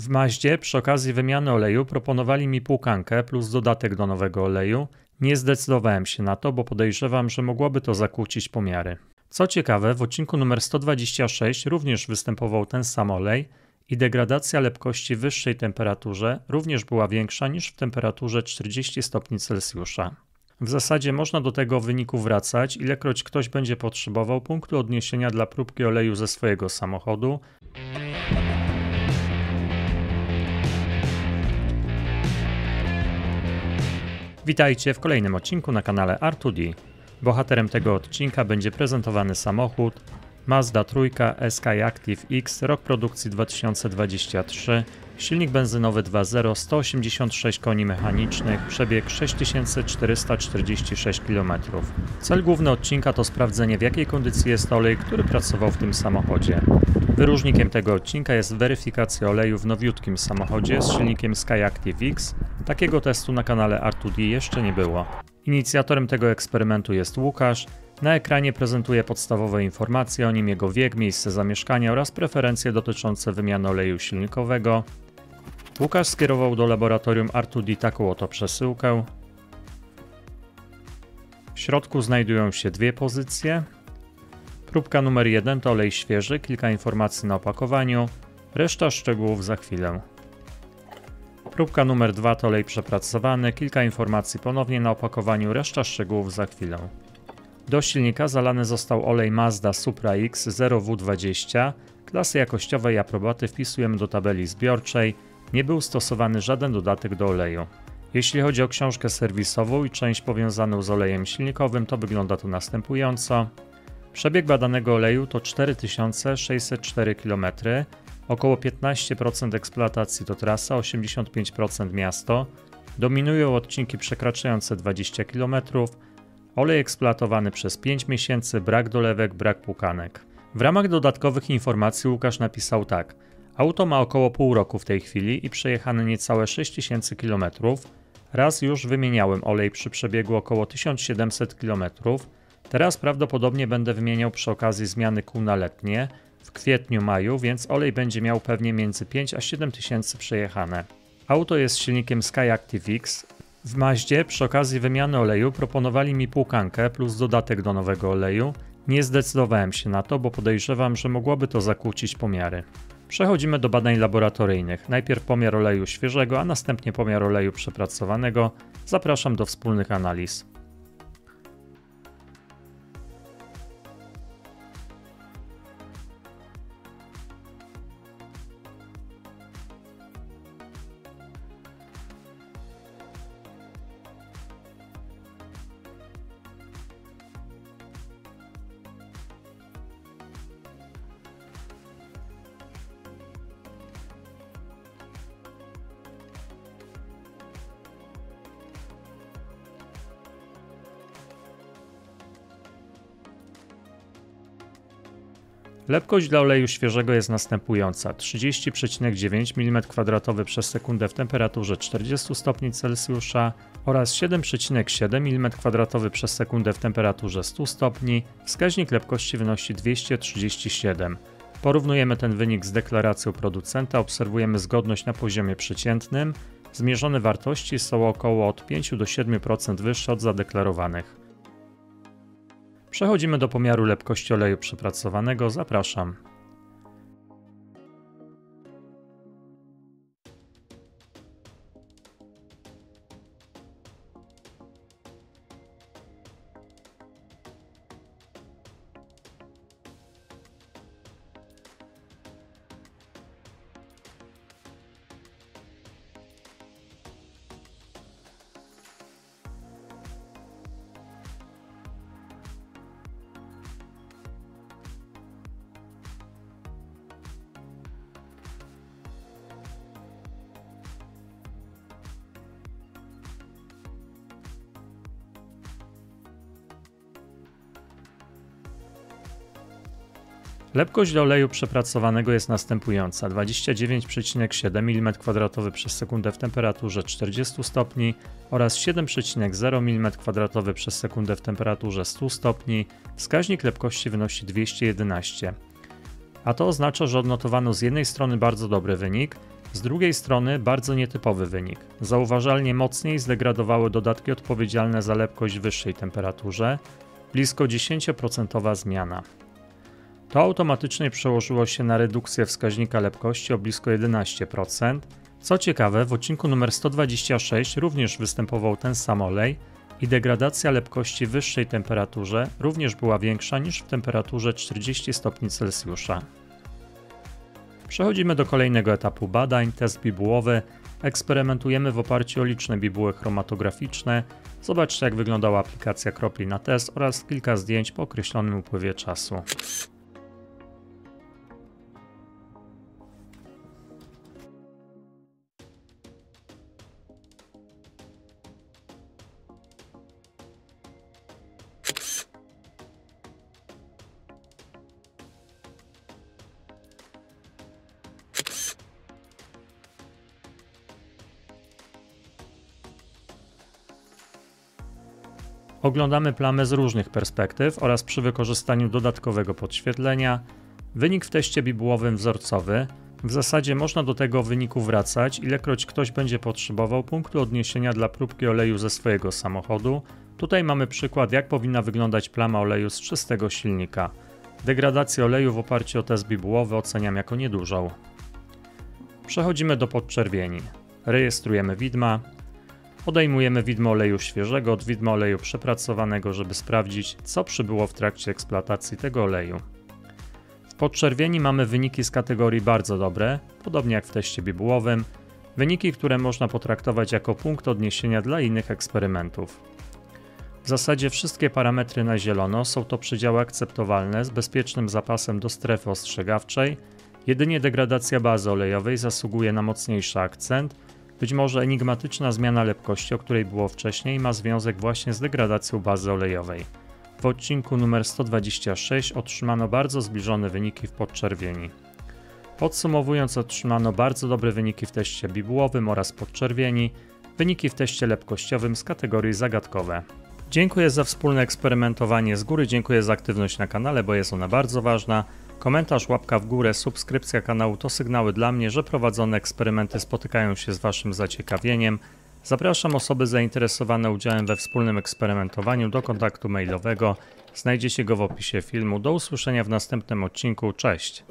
W Maździe przy okazji wymiany oleju proponowali mi półkankę plus dodatek do nowego oleju. Nie zdecydowałem się na to, bo podejrzewam, że mogłoby to zakłócić pomiary. Co ciekawe, w odcinku numer 126 również występował ten sam olej i degradacja lepkości w wyższej temperaturze również była większa niż w temperaturze 40 stopni Celsjusza. W zasadzie można do tego wyniku wracać, ilekroć ktoś będzie potrzebował punktu odniesienia dla próbki oleju ze swojego samochodu. Witajcie w kolejnym odcinku na kanale R2D. Bohaterem tego odcinka będzie prezentowany samochód Mazda 3 Sky Active X, rok produkcji 2023, silnik benzynowy 2.0, 186 koni mechanicznych, przebieg 6446 km. Cel główny odcinka to sprawdzenie w jakiej kondycji jest olej, który pracował w tym samochodzie. Wyróżnikiem tego odcinka jest weryfikacja oleju w nowiutkim samochodzie z silnikiem Sky Active X. Takiego testu na kanale R2D jeszcze nie było. Inicjatorem tego eksperymentu jest Łukasz. Na ekranie prezentuje podstawowe informacje o nim, jego wiek, miejsce zamieszkania oraz preferencje dotyczące wymiany oleju silnikowego. Łukasz skierował do laboratorium R2D taką oto przesyłkę. W środku znajdują się dwie pozycje. Próbka numer 1 to olej świeży, kilka informacji na opakowaniu, reszta szczegółów za chwilę. Próbka numer 2 to olej przepracowany, kilka informacji ponownie na opakowaniu, reszta szczegółów za chwilę. Do silnika zalany został olej Mazda Supra X 0W20. Klasy jakościowej aprobaty wpisujemy do tabeli zbiorczej. Nie był stosowany żaden dodatek do oleju. Jeśli chodzi o książkę serwisową i część powiązaną z olejem silnikowym, to wygląda to następująco. Przebieg badanego oleju to 4604 km, około 15% eksploatacji to trasa, 85% miasto. Dominują odcinki przekraczające 20 km, olej eksploatowany przez 5 miesięcy, brak dolewek, brak pukanek. W ramach dodatkowych informacji Łukasz napisał tak. Auto ma około pół roku w tej chwili i przejechane niecałe 6000 km. Raz już wymieniałem olej przy przebiegu około 1700 km. Teraz prawdopodobnie będę wymieniał przy okazji zmiany kół na letnie w kwietniu, maju, więc olej będzie miał pewnie między 5 a 7 tysięcy przejechane. Auto jest silnikiem Sky Active X. W Maździe przy okazji wymiany oleju proponowali mi półkankę plus dodatek do nowego oleju. Nie zdecydowałem się na to, bo podejrzewam, że mogłoby to zakłócić pomiary. Przechodzimy do badań laboratoryjnych. Najpierw pomiar oleju świeżego, a następnie pomiar oleju przepracowanego. Zapraszam do wspólnych analiz. Lepkość dla oleju świeżego jest następująca: 30,9 mm2 przez sekundę w temperaturze 40 stopni Celsjusza oraz 7,7 mm2 przez sekundę w temperaturze 100 stopni. Wskaźnik lepkości wynosi 237. Porównujemy ten wynik z deklaracją producenta, obserwujemy zgodność na poziomie przeciętnym. Zmierzone wartości są około od 5 do 7% wyższe od zadeklarowanych. Przechodzimy do pomiaru lepkości oleju przepracowanego. Zapraszam. Lepkość do oleju przepracowanego jest następująca: 29,7 mm2 przez sekundę w temperaturze 40 stopni oraz 7,0 mm2 przez sekundę w temperaturze 100 stopni. Wskaźnik lepkości wynosi 211. A to oznacza, że odnotowano z jednej strony bardzo dobry wynik, Z drugiej strony bardzo nietypowy wynik. Zauważalnie mocniej zdegradowały dodatki odpowiedzialne za lepkość w wyższej temperaturze, blisko 10% zmiana. To automatycznie przełożyło się na redukcję wskaźnika lepkości o blisko 11%. Co ciekawe, w odcinku numer 126 również występował ten sam olej i degradacja lepkości w wyższej temperaturze również była większa niż w temperaturze 40 stopni Celsjusza. Przechodzimy do kolejnego etapu badań, test bibułowy. Eksperymentujemy w oparciu o liczne bibuły chromatograficzne. Zobaczcie jak wyglądała aplikacja kropli na test oraz kilka zdjęć po określonym upływie czasu. Oglądamy plamę z różnych perspektyw oraz przy wykorzystaniu dodatkowego podświetlenia. Wynik w teście bibułowym wzorcowy. W zasadzie można do tego wyniku wracać, ilekroć ktoś będzie potrzebował punktu odniesienia dla próbki oleju ze swojego samochodu. Tutaj mamy przykład, jak powinna wyglądać plama oleju z czystego silnika. Degradację oleju w oparciu o test bibułowy oceniam jako niedużą. Przechodzimy do podczerwieni. Rejestrujemy widma, Odejmujemy widmo oleju świeżego od widma oleju przepracowanego, żeby sprawdzić, co przybyło w trakcie eksploatacji tego oleju. W podczerwieni mamy wyniki z kategorii bardzo dobre, podobnie jak w teście bibułowym, wyniki, które można potraktować jako punkt odniesienia dla innych eksperymentów. W zasadzie wszystkie parametry na zielono są to przedziały akceptowalne z bezpiecznym zapasem do strefy ostrzegawczej, jedynie degradacja bazy olejowej zasługuje na mocniejszy akcent, być może enigmatyczna zmiana lepkości, o której było wcześniej, ma związek właśnie z degradacją bazy olejowej. W odcinku numer 126 otrzymano bardzo zbliżone wyniki w podczerwieni. Podsumowując, otrzymano bardzo dobre wyniki w teście bibułowym oraz podczerwieni, wyniki w teście lepkościowym z kategorii zagadkowe. Dziękuję za wspólne eksperymentowanie z góry, dziękuję za aktywność na kanale, bo jest ona bardzo ważna. Komentarz, łapka w górę, subskrypcja kanału to sygnały dla mnie, że prowadzone eksperymenty spotykają się z Waszym zaciekawieniem. Zapraszam osoby zainteresowane udziałem we wspólnym eksperymentowaniu do kontaktu mailowego. Znajdziecie go w opisie filmu. Do usłyszenia w następnym odcinku. Cześć!